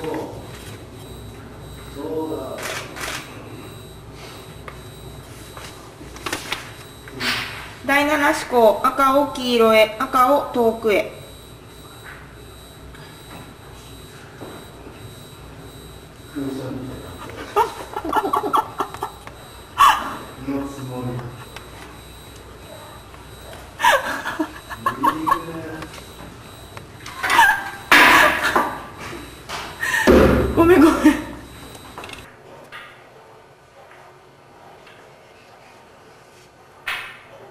Cool. 第七思考赤を黄色へ赤を遠くへ。ごめんごめん。